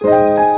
Música